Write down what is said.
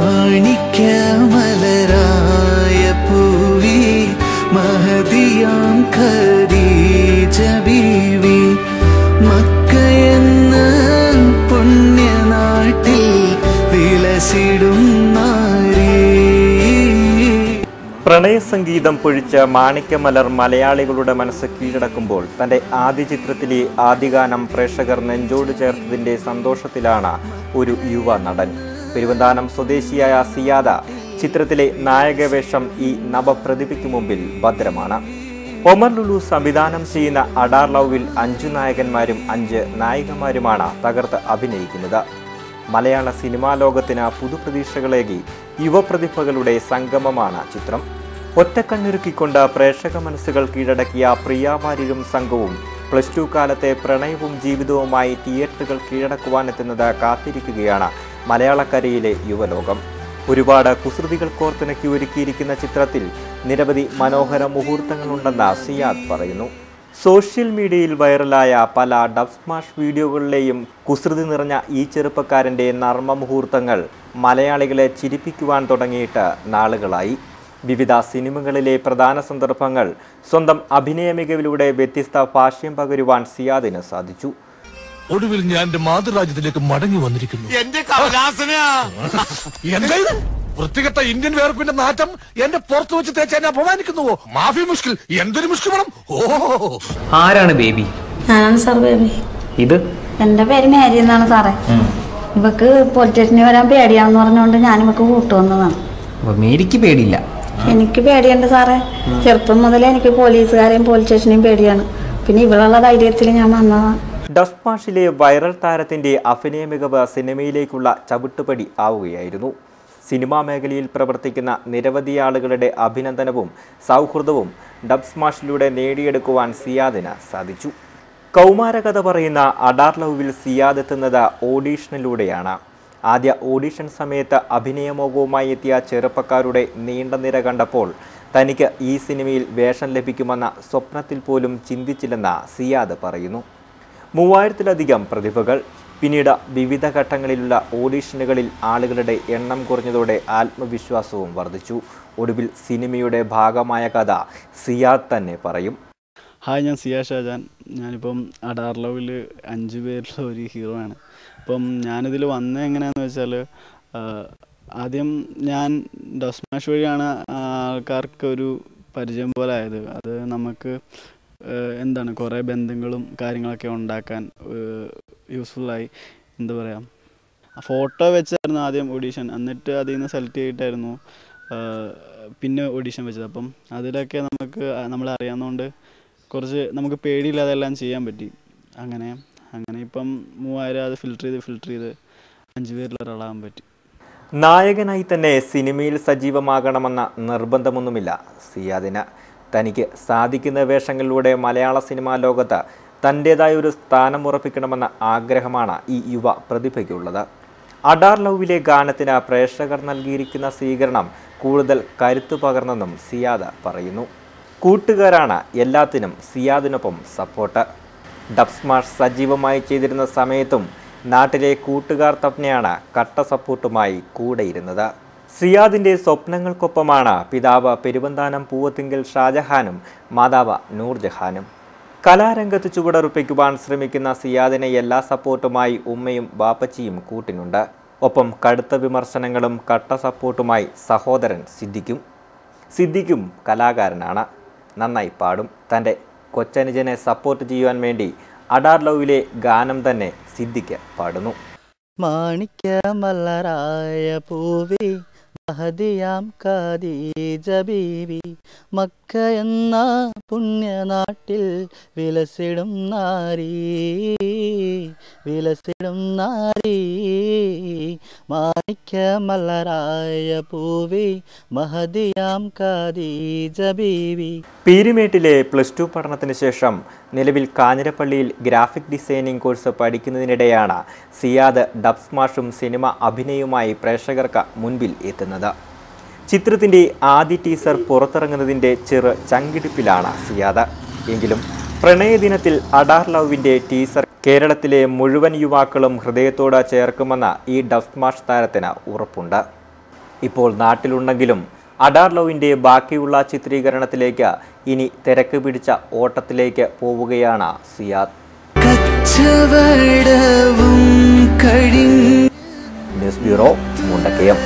മാണിക്യമലരായ പൂവി മഹതിയാം ഖദീജ ബീവി മക്കയെന്ന പുണ്യനാട്ടിൽ വിലസിടും പ്രണയ പ്രണയസംഗീതം പൊഴിച്ച മാണിക്യമലർ മലയാളികളുടെ മനസ്സ് കീഴടക്കുമ്പോൾ തന്റെ ആദ്യ ചിത്രത്തിലെ ആദ്യഗാനം പ്രേക്ഷകർ നെഞ്ചോട് ചേർത്തതിന്റെ സന്തോഷത്തിലാണ് ഒരു യുവ നടൻ. പെരുവന്താനം സ്വദേശിയായ സിയാദ ചിത്രത്തിലെ നായകവേഷം ഈ നവപ്രതിഭയ്ക്ക് മുമ്പിൽ ഭദ്രമാണ്. ഒമർ ലുലു സംവിധാനം ചെയ്യുന്ന അഡാർ ലവിൽ അഞ്ചു നായകന്മാരും അഞ്ച് നായികമാരുമാണ് തകർത്ത് അഭിനയിക്കുന്നത്. മലയാള സിനിമാ ലോകത്തിന് പുതുപ്രതീക്ഷകളേകി യുവപ്രതിഭകളുടെ സംഗമമാണ് ചിത്രം. ഒറ്റക്കണ്ണിറുക്കിക്കൊണ്ട് പ്രേക്ഷക മനസ്സുകൾ കീഴടക്കിയ പ്രിയാവാര്യരും സംഘവും പ്ലസ് ടു കാലത്തെ പ്രണയവും ജീവിതവുമായി തിയേറ്ററുകൾ കീഴടക്കുവാനെത്തുന്നത് കാത്തിരിക്കുകയാണ് മലയാളക്കരയിലെ യുവലോകം. ഒരുപാട് കുസൃതികൾ കോർത്തിണക്കി ഒരുക്കിയിരിക്കുന്ന ചിത്രത്തിൽ നിരവധി മനോഹര മുഹൂർത്തങ്ങളുണ്ടെന്ന് സിയാദ് പറയുന്നു. സോഷ്യൽ മീഡിയയിൽ വൈറലായ പല ഡബ് സ്മാഷ് വീഡിയോകളിലെയും കുസൃതി നിറഞ്ഞ ഈ ചെറുപ്പക്കാരന്റെ നർമ്മ മുഹൂർത്തങ്ങൾ മലയാളികളെ ചിരിപ്പിക്കുവാൻ തുടങ്ങിയിട്ട് നാളുകളായി. വിവിധ സിനിമകളിലെ പ്രധാന സന്ദർഭങ്ങൾ സ്വന്തം അഭിനയ മികവിലൂടെ വ്യത്യസ്ത ഭാഷ്യം പകരുവാൻ സിയാദിന് സാധിച്ചു. ഒടുവിൽ ഞാൻ എന്റെ മാതൃരാജ്യത്തിലേക്ക് മടങ്ങി വന്നിരിക്കുന്നു. എന്റെ കമലാസനാ എന്താ ഇത്? വൃത്തികെട്ട ഇന്ത്യൻ വേർപ്പിന്റെ നാറ്റം എന്റെ പുറത്തു വെച്ച് തേച്ച് എന്നെ അപമാനിക്കുന്നുവോ? മാഫി മുഷ്കിൽ എന്തൊരു മുഷ്കിൽ വേണം? ഓ. ആരാണ് ബേബി? ഞാനാണ് സാർ ബേബി. ഇത്? എന്റെ പേര് മേരി എന്നാണ് സാറേ. ഇവക്ക് പോലീസ് സ്റ്റേഷനിൽ വരാൻ പേടിയാണെന്ന് പറഞ്ഞുകൊണ്ട് ഞാൻ ഇവക്ക് കൂട്ടുവന്നതാണ് മേരിക്ക് പേടിയില്ല. എനിക്ക് പേടിയുണ്ട് സാറേ. ചെറുപ്പം മുതലേ എനിക്ക് പോലീസുകാരെയും പോലീസ് സ്റ്റേഷനെയും പേടിയാണ്. പിന്നെ ഇവളുള്ള ധൈര്യത്തിൽ ഞാൻ വന്നതാണ്. ഡസ്മാഷിലെ വൈറൽ താരത്തിന്റെ അഭിനയ മികവ് സിനിമയിലേക്കുള്ള ചവിട്ടുപടി ആവുകയായിരുന്നു. സിനിമാ മേഖലയിൽ പ്രവർത്തിക്കുന്ന നിരവധി ആളുകളുടെ അഭിനന്ദനവും സൗഹൃദവും ഡബ്സ്മാഷിലൂടെ നേടിയെടുക്കുവാൻ സിയാദിന് സാധിച്ചു. കൗമാരകഥ പറയുന്ന അഡാർ ലവിൽ സിയാദ് എത്തുന്നത് ഓഡീഷനിലൂടെയാണ്. ആദ്യ ഓഡീഷൻ സമയത്ത് അഭിനയമോകവുമായി എത്തിയ ചെറുപ്പക്കാരുടെ നീണ്ട നിര കണ്ടപ്പോൾ തനിക്ക് ഈ സിനിമയിൽ വേഷം ലഭിക്കുമെന്ന സ്വപ്നത്തിൽ പോലും ചിന്തിച്ചില്ലെന്ന് സിയാദ് പറയുന്നു. മൂവായിരത്തിലധികം പ്രതിഭകൾ പിന്നീട് വിവിധ ഘട്ടങ്ങളിലുള്ള ഓഡീഷനുകളിൽ ആളുകളുടെ എണ്ണം കുറഞ്ഞതോടെ ആത്മവിശ്വാസവും വർദ്ധിച്ചു. ഒടുവിൽ സിനിമയുടെ ഭാഗമായ കഥ സിയാർ തന്നെ പറയും. ഹായ് ഞാൻ സിയാ ഷാജാൻ. ഞാനിപ്പം അഡാർ ലവിൽ അഞ്ച് പേരിലുള്ള ഒരു ഹീറോ ആണ്. അപ്പം ഞാനിതിൽ വന്നത് എങ്ങനെയാണെന്ന് വെച്ചാൽ ആദ്യം ഞാൻ ഡസ്മാഷ് വഴിയാണ് ആൾക്കാർക്ക് ഒരു പരിചയം പോലെ ആയത്. അത് നമുക്ക് എന്താണ് കുറേ ബന്ധങ്ങളും കാര്യങ്ങളൊക്കെ ഉണ്ടാക്കാൻ യൂസ്ഫുള്ളായി എന്താ പറയുക ഫോട്ടോ വെച്ചായിരുന്നു ആദ്യം ഓഡീഷൻ എന്നിട്ട് അതിൽ നിന്ന് സെലക്ട് ചെയ്തിട്ടായിരുന്നു പിന്നെ ഓഡീഷൻ വെച്ചത്. അപ്പം അതിലൊക്കെ നമുക്ക് നമ്മൾ അറിയാവുന്നതുകൊണ്ട് കുറച്ച് നമുക്ക് പേടിയില്ലാതെ എല്ലാം ചെയ്യാൻ പറ്റി. അങ്ങനെ അങ്ങനെ ഇപ്പം മൂവായിരം അത് ഫിൽറ്റർ ചെയ്ത് ഫിൽറ്റർ ചെയ്ത് അഞ്ച് പേരിൽ ഒരാളാകാൻ പറ്റി. നായകനായി തന്നെ സിനിമയിൽ സജീവമാകണമെന്ന നിർബന്ധമൊന്നുമില്ല. സിയാദിന് തനിക്ക് സാധിക്കുന്ന വേഷങ്ങളിലൂടെ മലയാള സിനിമാ ലോകത്ത് തന്റേതായ ഒരു സ്ഥാനം ഉറപ്പിക്കണമെന്ന ആഗ്രഹമാണ് ഈ യുവ പ്രതിഭയ്ക്കുള്ളത്. അഡാർ ലവിലെ ഗാനത്തിന് പ്രേക്ഷകർ നൽകിയിരിക്കുന്ന സ്വീകരണം കൂടുതൽ കരുത്തു പകർന്നെന്നും സിയാദ് പറയുന്നു. കൂട്ടുകാരാണ് എല്ലാത്തിനും സിയാദിനൊപ്പം സപ്പോർട്ട്. ഡബ്സ്മാഷ് സജീവമായി ചെയ്തിരുന്ന സമയത്തും നാട്ടിലെ കൂട്ടുകാർ തന്നെയാണ് കട്ട സപ്പോർട്ടുമായി കൂടെയിരുന്നത്. സിയാദിന്റെ സ്വപ്നങ്ങൾക്കൊപ്പമാണ് പിതാവ് പെരുവന്താനം പൂവത്തിങ്കൽ ഷാജഹാനും മാതാവ് നൂർജഹാനും. കലാരംഗത്ത് ചുവടുറപ്പിക്കുവാൻ ശ്രമിക്കുന്ന സിയാദിനെ എല്ലാ സപ്പോർട്ടുമായി ഉമ്മയും ബാപ്പച്ചിയും കൂട്ടിനുണ്ട്. ഒപ്പം കടുത്ത വിമർശനങ്ങളും കട്ട സപ്പോർട്ടുമായി സഹോദരൻ സിദ്ദിഖും. സിദ്ദിഖും കലാകാരനാണ്. നന്നായി പാടും. തന്റെ കൊച്ചനുജനെ സപ്പോർട്ട് ചെയ്യുവാൻ വേണ്ടി അഡാർ ലവിലെ ഗാനം തന്നെ സിദ്ദിഖ് പാടുന്നു. മാണിക്യമലരായ പൂവി മഹദിയാം ബീവി മക്ക എന്ന പുണ്യനാട്ടിൽ വിലസിടും നാരീ. വിലസിടും നാരീ. മാണിക്യമലരായ പൂവി മഹദിയാം കാദീജ ബീവി പീരുമേട്ടിലെ പ്ലസ് ടു പഠനത്തിന് ശേഷം നിലവിൽ കാഞ്ഞിരപ്പള്ളിയിൽ ഗ്രാഫിക് ഡിസൈനിംഗ് കോഴ്സ് പഠിക്കുന്നതിനിടെയാണ് സിയാദ് ഡബ് സ്മാഷും സിനിമ അഭിനയവുമായി പ്രേക്ഷകർക്ക് മുൻപിൽ എത്തുന്നത്. ചിത്രത്തിന്റെ ആദ്യ ടീസർ പുറത്തിറങ്ങുന്നതിന്റെ ചെറു ചങ്കിടിപ്പിലാണ് സിയാദ്. എങ്കിലും പ്രണയദിനത്തിൽ അഡാർ ലവിന്റെ ടീസർ കേരളത്തിലെ മുഴുവൻ യുവാക്കളും ഹൃദയത്തോട് ചേർക്കുമെന്ന ഈ ഡഫ്മാഷ് താരത്തിന് ഉറപ്പുണ്ട്. ഇപ്പോൾ നാട്ടിലുണ്ടെങ്കിലും അഡാർ ലവിന്റെ ബാക്കിയുള്ള ചിത്രീകരണത്തിലേക്ക് ഇനി തിരക്ക് പിടിച്ച ഓട്ടത്തിലേക്ക് പോവുകയാണ് സിയാദ്. News bureau Mundakayam.